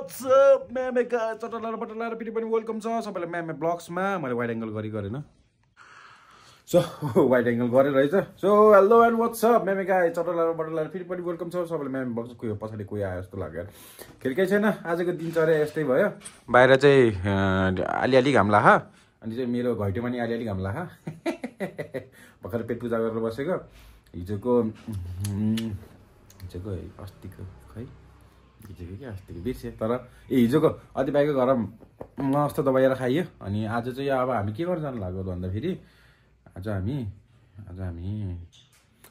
WhatsApp म्यामेका चटलाएर बटलाएर फेरि पनि वेलकम छ। सबैलाई म्यामे ब्लग्समा मैले वाइड एङ्गल गरी गरेन। सो वाइड एङ्गल गरेर रहेछ। So hello and what's up म्यामेका चटलाएर बटलाएर फेरि पनि वेलकम छ। सबैलाई म्यामे ब्लग्स कोही पछाडि कोही आयो जस्तो लाग्यो। केही छैन आजको दिनचर्या यस्तै भयो। बाहिर चाहिँ अलिअलि घाम लाख अनि चाहिँ मेरो घैँटोमा नि अलिअलि घाम लाख भर्खर पेट पूजा गरेर बसेको। हिजोको हिजोको अस्तिको खै हिजोको क्या अस्तिको बिर्सेँ तर ए हिजोको अति बाइकको गरम मस्त दबाएर खाइयो। अनि आज चाहिँ अब हामी के गर्न जानु लाग्यो भन्दाखेरि आज हामी आज हामी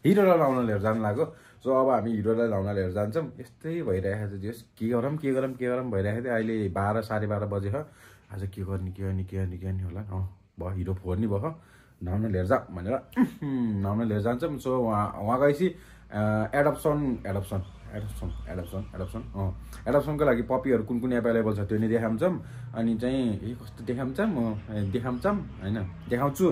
हिरोलाई लाउन लिएर जानु लाग्यो। सो अब हामी हिरोलाई लाउन लिएर जान्छौँ। यस्तै भइरहेको छ जस के गरौँ के गरौँ के गरौँ भइरहेको थियो। अहिले बाह्र साढे बाह्र बजे हो आज के गर्ने के गर्ने के गर्ने के गर्ने होला? अँ भयो हिरो फोर्ने भयो। नाउन लिएर जा भनेर। नाउन लिएर जान्छौँ। सो उहाँ उहाँ गएपछि adoption adoption. Adoption adoption adoption अँ। एडप्सनको लागि पपीहरू कुन कुन एभाइलेबल छ त्यो नि देखाउँछौँ। अनि चाहिँ ए कस्तो देखाउँछौँ देखाउँछौँ होइन? देखाउँछु।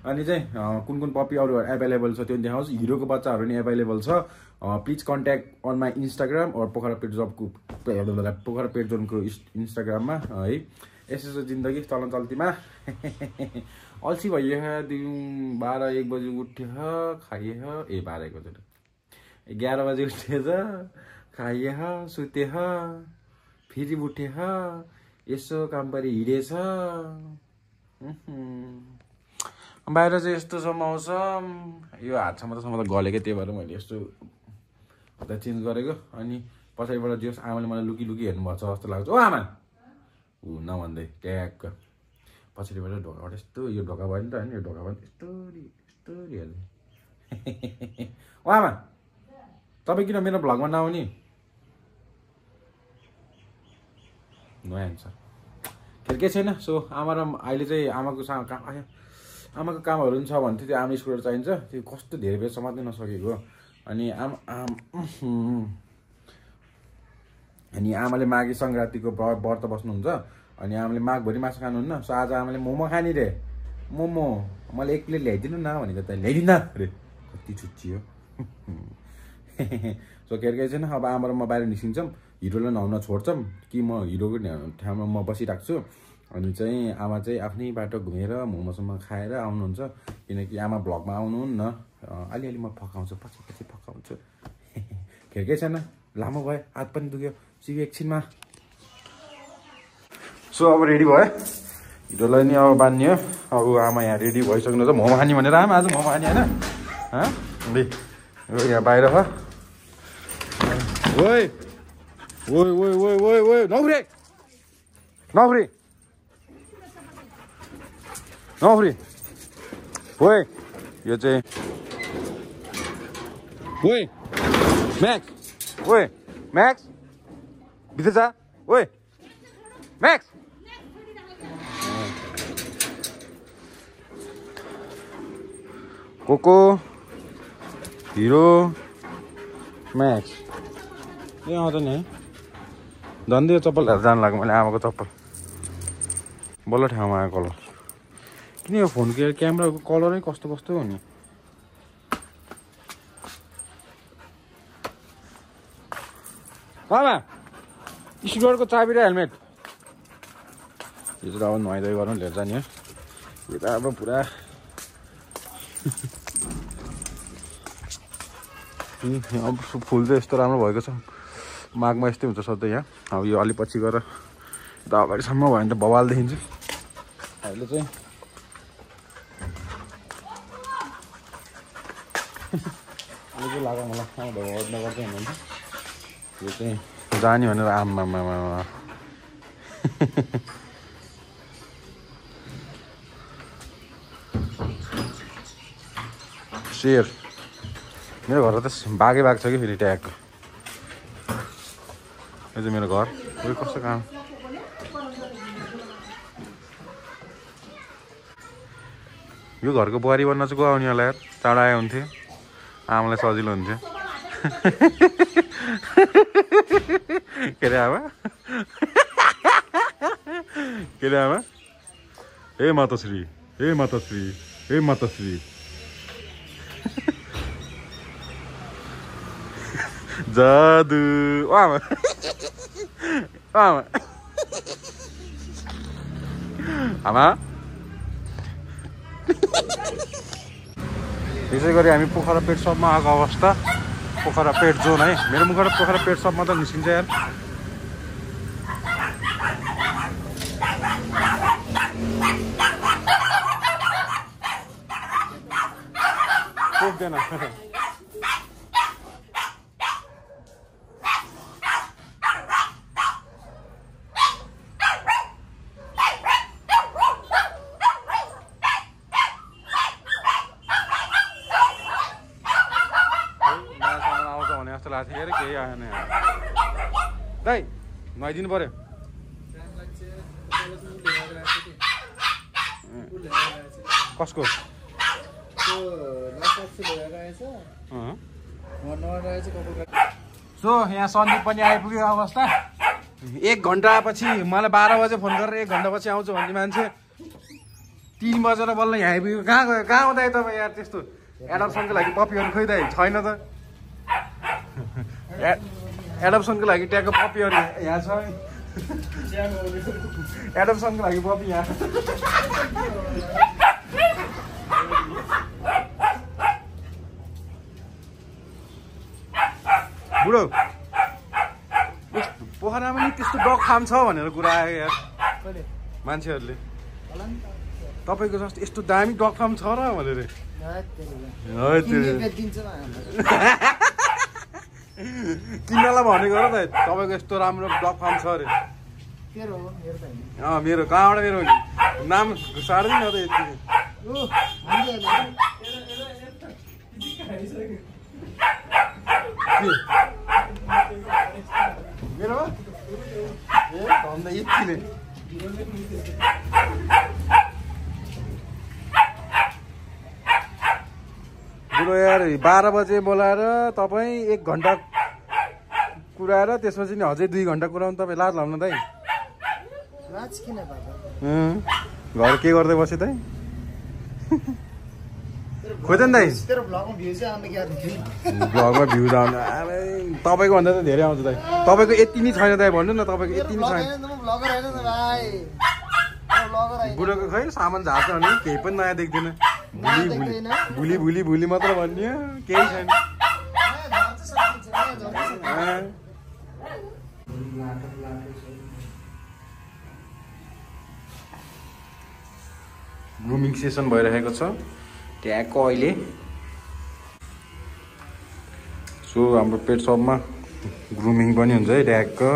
अनि चाहिँ कुन कुन पपी अरू एभाइलेबल छ त्यो नि देखाउँछु। हिरोको बच्चाहरू नि एभाइलेबल छ। Please contact on my Instagram or Pokhara pet जबको पोखरा पेट जोनको इन्स्टाग्राममा है। यसो जिन्दगी चलन चल्तीमा अल्छी भइयो दिउँ बाह्र एक बजी उठ्यो खाइयो। ए बाह्र एक बजी एघार बजी उठेछ खाइयो सुत्यो फेरि उठ्यो यसो काम परि हिँडेछ। बाहिर चाहिँ यस्तो छ मौसम यो हातसम्म त गलेकै त्यही भएर मैले यस्तो हतार चेन्ज गरेको। अनि पछाडिबाट जे आमाले मलाई लुकी लुकी हेर्नुभएको छ जस्तो लाग्छ। ओ आमा! ऊ नभन्दै ट्याक्क। पछाडिबाट ढोकाबाट यस्तो यो ढोका भयो नि त होइन यो ढोका भयो नि त यस्तोरी यस्तोरी हेर्ने। ओ आमा! तपाईँ किन मेरो भ्लगमा नआउने? नो एन्सर खेर केही छैन। सो आमा र अहिले चाहिँ आमाको सा काम आमाको कामहरू पनि छ भने चाहिँ त्यो आमा स्कुटर चाहिन्छ। त्यो कस्तो धेरै बेर समात्नै नसकेको। अनि आम आम। अनि आमाले माघे सङ्क्रान्तिको व्र- व्रत बस्नुहुन्छ। अनि आमाले माघभरि मासु खानुहुन्न। सो आज आमाले मोमो खाने रे। मोमो। मलाई एक प्लेट ल्याइदिनु न भनेको त ल्याइदिन्न। रे कति छुच्ची हो। सो केयर केही छैन। अब आमा र म बाहिर निस्किन्छौँ। हिरोलाई नुहाउन छोड्छौँ। कि म हिरोको ठाउँमा म बसिरहेको छु। अनि चाहिँ आमा चाहिँ आफ्नै बाटो घुमेर मोमोसम्म खाएर आउनुहुन्छ। किनकि आमा भ्लगमा आउनुहुन्न। अलिअलि म फकाउँछु पछि पछि फकाउँछु खेर केही छैन। लामो भयो। हात पनि दुख्यो। सिक्यो एकछिनमा। सो अब रेडी भयो। हिरोलाई नि अब बान्ने अब आमा यहाँ रेडी भइसक्नु छ। मोमो खाने भनेर आमा आज मोमो खाने होइन? यहाँ बाहिर भयो ओइ ओइ ओइ ओइ ओइ ओइ नौफ्रे नौफ्रे नौफ्रे ओइ यो चाहिँ ओइ म्याक्स ओइ म्याक्स भित्र जा ओइ म्याक्स कोको हिरो म्याक्स ए आउँछ नि। है झन्डै यो चप्पल। हेरेर जानु लाग्यो मैले आमाको चप्पल। बल्ल ठाउँमा आयो कलर। किन यो फोनको क्यामेराको कलरै कस्तो कस्तो हो नि? मामा स्कुटरको चाबी र हेलमेट। यो चाहिँ अब नुहाइधुवाइ गर्नु लिएर जाने। यो त अब पुरा। अब फुल चाहिँ यस्तो राम्रो भएको छ। माघमा यस्तै हुन्छ सधैँ यहाँ। अब यो अलिक पछि गएर यता अगाडिसम्म भयो भने त बवाल देखिन्छ अहिले चाहिँ यो चाहिँ लाग्यो मलाई आउँदा भगवत नगर चाहिँ हुनुहुन्छ। यो चाहिँ जाने भनेर आम्मामा सेयर मेरो घर त बाघै बाघ छ कि फेरि ट्यागको? यो चाहिँ मेरो घर उयो कस्तो काम यो घरको बुहारी बन्न चाहिँ को आउने यार चाँडो आयो हुन्थ्यो आमालाई सजिलो हुन्थ्यो के अरे आमा के अरे आमा हे माताश्री हे माताश्री हे माताश्री जादु आमा आमा आमा यसै गरी हामी पोखरा पेट सपमा आएको अवस्था पोखरा पेट जोन है मेरो मुखबाट पोखरा पेट सपमा त निस्किन्छ यार पुग्दैन नयाँ सामान आउँछ भने जस्तो लाग्थ्यो के अरे केही आएन यहाँ दाइ नुहाइदिनु पऱ्यो कसको। सो यहाँ सन्दीप पनि आइपुग्यो अवस्था। एक घन्टापछि मलाई बाह्र बजे फोन गरेर एक घन्टापछि आउँछु भन्ने मान्छे। तिन बजेर बल्ल यहाँ आइपुग्यो। कहाँ गयो? कहाँ आउँदा तपाईँ यार त्यस्तो एडप्सनको लागि पपीहरू खोइदाइ छैन त। एडप्सनको लागि ट्यागको पपीहरू यहाँ छ। एडप्सनको लागि पपी यहाँ। बुढो। पोखरामा नि त्यस्तो डग फार्म छ भनेर कुरा आयो यार। मान्छेहरूले। तपाईँको जस्तो यस्तो दामी डग फार्म छ र भनेर। किन्नलाई भनेको र त तपाईँको यस्तो राम्रो डग फार्म छ अरे। अँ मेरो कहाँबाट मेरो हो नि नाम सार्दैन त यति मेरो ए भन्दा यति नै बुढो यार बाह्र बजे बोलाएर तपाईँ एक घन्टा कुराएर त्यसपछि नि अझै दुई घन्टा कुराउनु तपाईँ लाज लाउनु दाइ। अँ, घर के गर्दै बस्यो दाइ? खोइ त नि दाइ। भ्लगमा भ्युज आउनु तपाईँको भन्दा त धेरै आउँछ दाइ। तपाईँको यति नै छैन दाइ भन्नु न तपाईँको यति नै छैन। बुढोको खै सामान झार्छ भने केही पनि नयाँ देख्दैन। भुली भुली। भुली भुली भुली मात्र भन्ने केही छैन। ग्रुमिङ सेसन भइरहेको छ। ट्यागको अहिले। सो हाम्रो पेट सपमा ग्रुमिङ पनि हुन्छ है ट्यागको।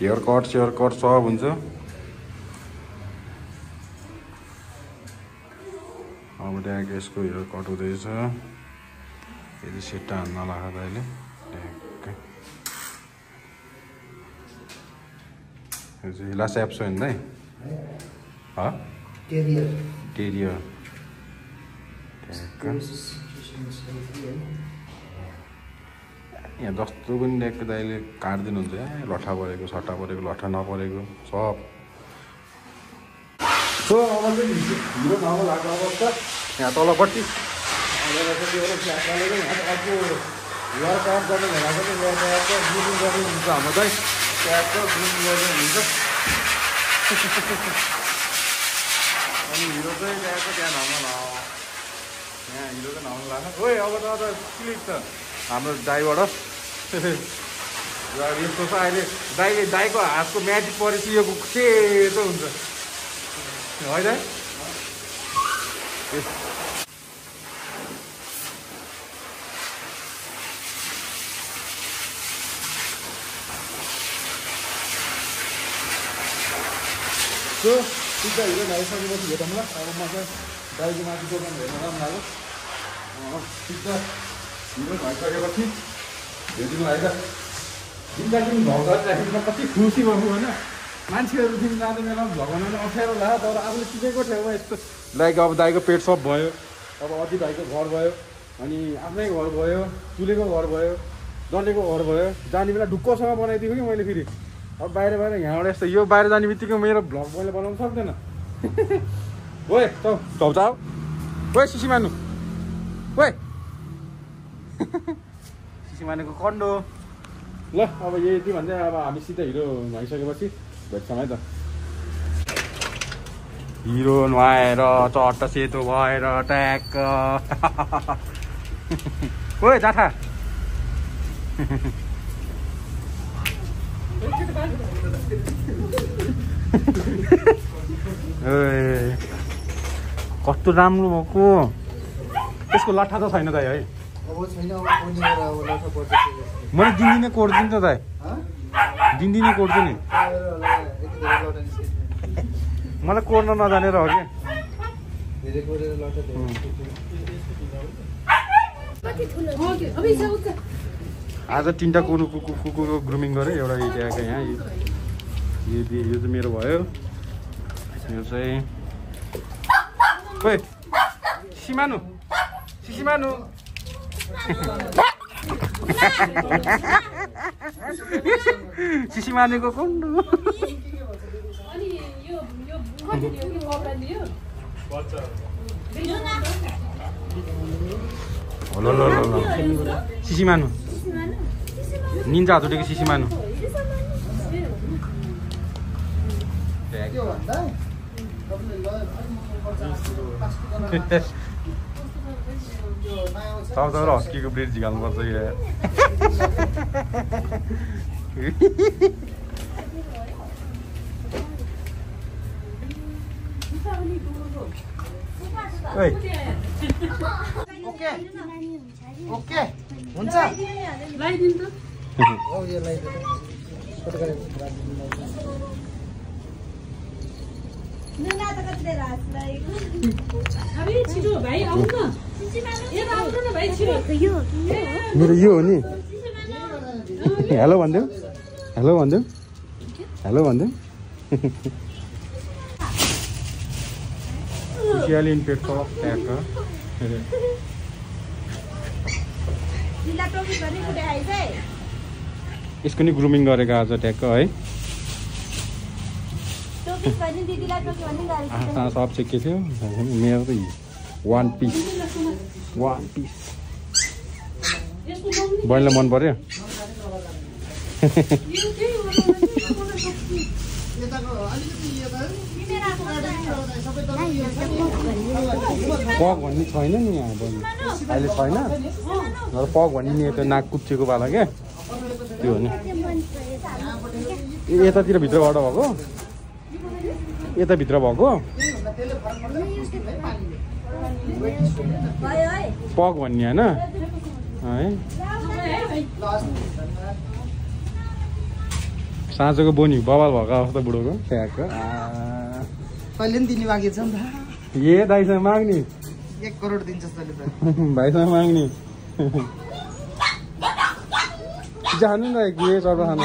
हेयर कट सेयर कट सब हुन्छ। अब ट्याग यसको हेयर कट हुँदैछ। यदि सेट्टा हान्न लाग्छ अहिले ट्यागकै। लास्ट एप्स हो? नि दाइ ह? टेरियर यहाँ जस्तो पनि ट्यागको दाइले काटिदिनुहुन्छ। ए लट्ठा परेको सट्टा परेको लट्ठा नपरेको सब। सो नर्मल भएको अवस्था यहाँ तलपट्टि गर्ने भनेको चाहिँ हेयर कटको ग्रुमिङ गर्ने हुन्छ हाम्रो चाहिँ ट्यागको ग्रुमिङ गर्ने हुन्छ अनि ट्यागको त्यहाँ नर्मल हो यहाँ चाहिँ अब त त क्लिक त हाम्रो दाईबाट यस्तो छ अहिले दाइले दाइको हातको म्याजिक परेपछि यो सेतो हुन्छ होइन सिधा हिरो भइसकेपछि भेटौँ ल अब म चाहिँ दाइको माथि दोकान हेर्न राम्रो लाग्यो सिधा हिरो भइसकेपछि भेटिनु आइज तिमीलाई तिमी भग गरिराखेको कति खुसी भएको होइन मान्छेहरू तिमी जाँदा बेला भग बनाउनु अप्ठ्यारो लाग्यो तर आफूले चिनेको ठाउँमा यस्तो लाइक अब दाइको पेट सप भयो अब अति भाइको घर भयो अनि आफ्नै घर भयो तुलेको घर भयो डल्लेको घर भयो जाने बेला ढुक्कसँग बनाइदिएको कि मैले फेरि अब बाहिर बाहिर यहाँबाट यस्तो यो बाहिर जाने बित्तिकै मेरो भ्लग मैले बनाउनु सक्दैन। ओए चौ चौ चाउ ओए सिसी मान्नु। ओए। सिसी मानेको कन्डो। ल अब यति भन्दै अब हामी सिधै हिरो भइसकेपछि भेट्छौँ है त। हिरो नुहाएर चट्ट सेतो भएर ट्याक्क। ओए जाठा ए कस्तो राम्रो भएको त्यसको लट्ठा त छैन त है। मैले दिनदिनै कोर्दिनु त दाइ हँ? दिनदिनै कोर्छु नि। मलाई कोर्न नजानेर हो कि। आज तिनवटा कुकुर कुकुर कुकुरको ग्रुमिङ गरेँ एउटा यहाँको यहाँ यो चाहिँ मेरो भयो यो चाहिँ ओए सिमानु सिसिमानु सिसिमानुको कुन्डु अनि यो यो कति दियो कि कपडा दियो हो ल ल ल सिसिमानु निन्जा हातुटेको सिसिमानु के भन्दा तपाईँले ल अलिक पाँच किलो त्यो नयाँ आउँछ नि, तब त हस्कीको ब्रिड झिकाल्नुपर्छ यहाँ ओइ ओके ओके हुन्छ लगाइदिनु त औ यो लगाइदिनु फोटो गरेर राखिदिनु। अरे छिटो भाइ आउनु न यता आउनु न भाइ छिटो मेरो यो हो नि। हेलो भनिदेऊ हेलो भनिदेऊ हेलो भनिदेऊ यसको नि ग्रुमिङ गरेको आज ट्याक्क है। सब चेके थियो मेरो त वान पिस वान पिस बहिनीलाई मन पर्यो पग भन्ने छैन नि यहाँ बहिनी अहिले छैन र पग भन्ने नि त्यो नाक कुच्चेको वाला क्या त्यो हो नि ए यतातिर भित्रबाट भएको यताभित्र भएको पग भन्ने होइन? है। साँझको बोनी बवाल भएको अवस्था बुढोको ट्यागको कहिले पनि दिने बाँकी छ नि त। ए दाइसँग माग्ने। एक करोड तैँले त। भाइसँग माग्ने। जानु न के चर्पा खानु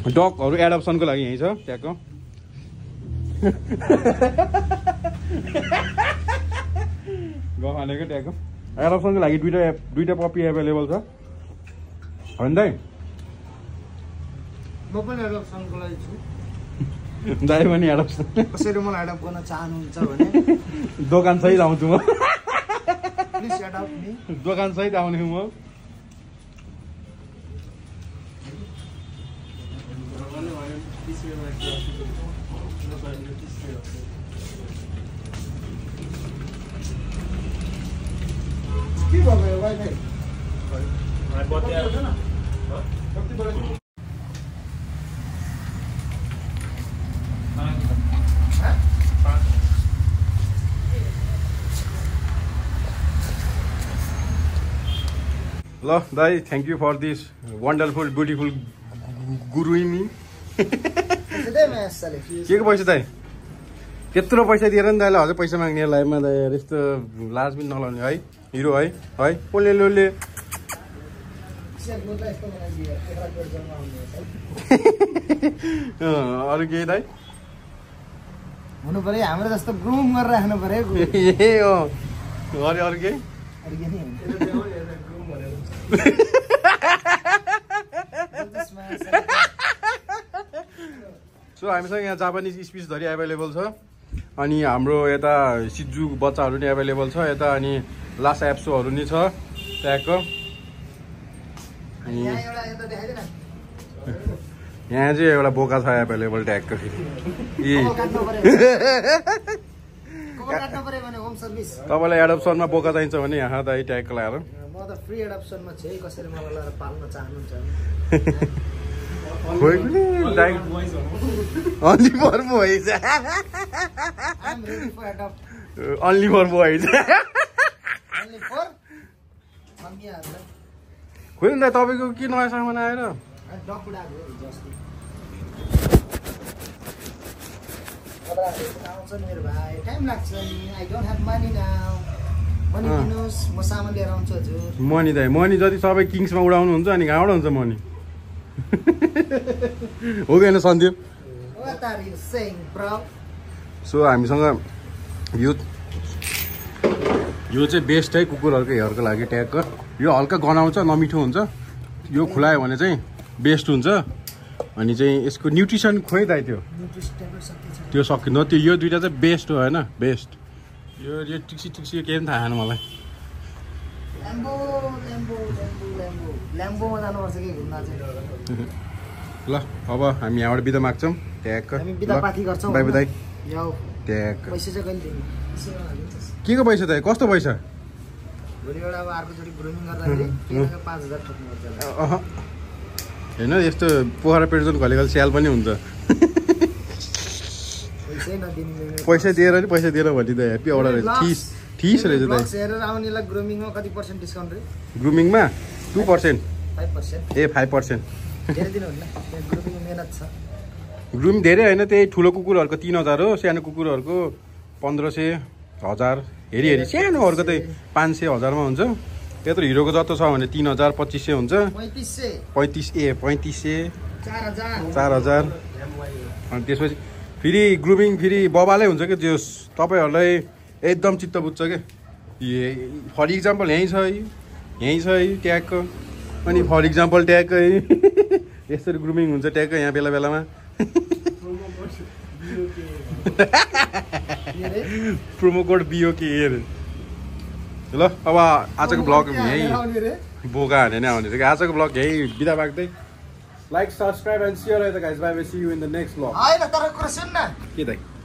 डगहरू एडप्सनको लागि यहीँ छ त्यहाँको। गफानेको त्यहाँको। एडप्सनको लागि दुइटा दुइटा पप्पी एभाइलेबल छ। हो नि दाइ म पनि एडप्सनको लागि छु। दाइ पनि एडप्सन कसरी मलाई एडप्ट गर्न चाहनुहुन्छ भने। दोकान सहित आउँछु म। प्लिज एडप्ट मी दोकान सहित आउने म। ल दाइ thank you for this wonderful beautiful साले के को पैसा दाइ? त्यत्रो पैसा दिएर नि दाइले अझै पैसा माग्ने लाइफमा त यार यस्तो लाज पनि नलाउने है हिरो है है। ओले लोले। अँ, अरू केही दाइ? हुनु पर्यो हाम्रो जस्तो ग्रुम गरेर राख्नु पर्यो ग्रुम। ए अँ। अरू अरू केही अरू केही नि होइन। त्यसमा सो हामीसँग यहाँ जापानिज स्पिच धरि एभाइलेबल छ। अनि हाम्रो यता सिजु बच्चाहरू नि एभाइलेबल छ। यता अनि लास एप्सोहरू नि छ। ट्यागको अनि यहाँ चाहिँ एउटा बोका छ एभाइलेबल ट्यागको फेरि ए तपाईँलाई एडप्सनमा बोका चाहिन्छ भने यहाँ त ट्यागको लगाएर खोइ पनि only for boys only for boys खोइ नि तपाईँको के नयाँ सामान आएर मेरो भाइ। टाइम लाग्छ नि। I don't have money now money अँ। दिनुहोस्। म सामान लिएर आउँछु हजुर। मनी दाइ। मनी जति सबै किङ्समा उडाउनुहुन्छ अनि कहाँबाट हुन्छ मनी हो कि होइन सन्दीप? सो हामीसँग यो यो चाहिँ बेस्ट है कुकुरहरूको हेयरको लागि ट्यागको यो हल्का गनाउँछ नमिठो हुन्छ यो खुलायो भने चाहिँ बेस्ट हुन्छ? अनि चाहिँ यसको न्युट्रिसन खोइ दाइ त्यो। त्यो सकिँदैन त्यो यो दुइटा चाहिँ बेस्ट हो होइन बेस्ट यो यो टिक्सी टिक्सी केही पनि थाहा छैन मलाई ल्याम्बो ल्याम्बो ल्याम्बो ल्याम्बो ल्याम्बोमा जानुपर्छ कि घुम्न चाहिँ ल अब हामी यहाँबाट बिदा माग्छौँ। ट्यागको हामी बिदा पार्टी गर्छौँ बाई बाई। यो ट्याग पैसा चाहिँ कहिले दिने? यसो हालिदिनुहोस्। के को पैसा दाइ? कस्तो पैसा? भोलिबाट अब अर्कोचोटि ग्रुमिङ गर्दाखेरि तिनीहरूको पाँच हजार ठोक्नुपर्छ होला। अह। होइन यस्तो पोखरा पेट्रोल घलेको स्याल पनि हुन्छ। पैसै दिएर नि पैसा दिएर भनि त ह्याप्पी एउटा रहेछ। ठिस ठिस रहेछ हेरेर आउनेलाई ग्रुमिङमा कति पर्सेन्ट डिस्काउन्ट रे? ग्रुमिङमा टु पर्सेन्ट फाइभ पर्सेन्ट ए फाइभ पर्सेन्ट धेरै दिनुहुन्न यहाँ ग्रुमिङ मिहिनेत छ। ग्रुम धेरै होइन त्यही ठुलो कुकुरहरूको तिन हजार हो सानो कुकुरहरूको पन्ध्र सय हजार। हेरी हेरी। सानोहरूको चाहिँ पाँच सय हजारमा हुन्छ। यत्रो हिरोको जस्तो छ भने तिन हजार पच्चिस सय हुन्छ। पैँतिस ए पैँतिस सय। चार हजार। चार हजार। अनि त्यसपछि फेरि ग्रुमिङ फेरि बबालै हुन्छ कि? जो तपाईँहरूलाई एकदम चित्त बुझ्छ क्या ए फर इक्जाम्पल यहीँ छ है यहीँ छ है ट्यागको। अनि फर इक्जाम्पल ट्यागको है यसरी ग्रुमिङ हुन्छ ट्यागको यहाँ बेला बेलामा? प्रोमो कोड बिओके एयर ल अब आजको ब्लग यहीँ? बोका हाने नै आउने कि आजको ब्लग यही। बिदा माग्दै like subscribe and share guys bye see you in the next blog के दाइ?